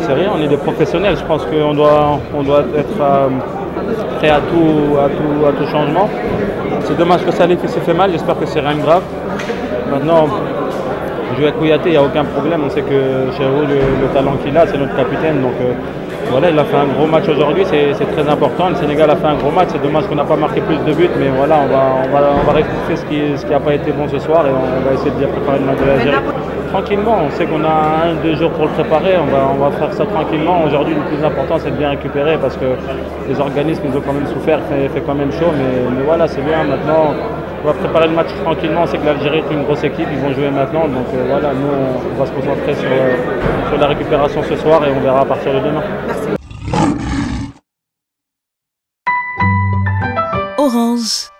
C'est rien, on est des professionnels. Je pense qu'on doit, on doit être euh, prêt à tout, à, tout, à tout changement. C'est dommage que Salif s'est fait mal, j'espère que c'est rien de grave. Maintenant, jouer à Kouyaté, il n'y a aucun problème. On sait que Chéreau, le, le talent qu'il a, c'est notre capitaine. Donc euh, voilà, il a fait un gros match aujourd'hui, c'est très important. Le Sénégal a fait un gros match, c'est dommage qu'on n'a pas marqué plus de buts, mais voilà, on va, on va, on va ce qui ce qui n'a pas été bon ce soir et on, va essayer de bien préparer le match de. Tranquillement, on sait qu'on a un, deux jours pour le préparer, on va, on va faire ça tranquillement. Aujourd'hui, le plus important, c'est de bien récupérer parce que les organismes, ont quand même souffert, fait, fait quand même chaud, mais, mais voilà, c'est bien. Maintenant, on va préparer le match tranquillement. Sait que l'Algérie est une grosse équipe, ils vont jouer maintenant. Donc euh, voilà, nous, on, va se concentrer sur, euh, sur la récupération ce soir et on verra à partir de demain. Orange.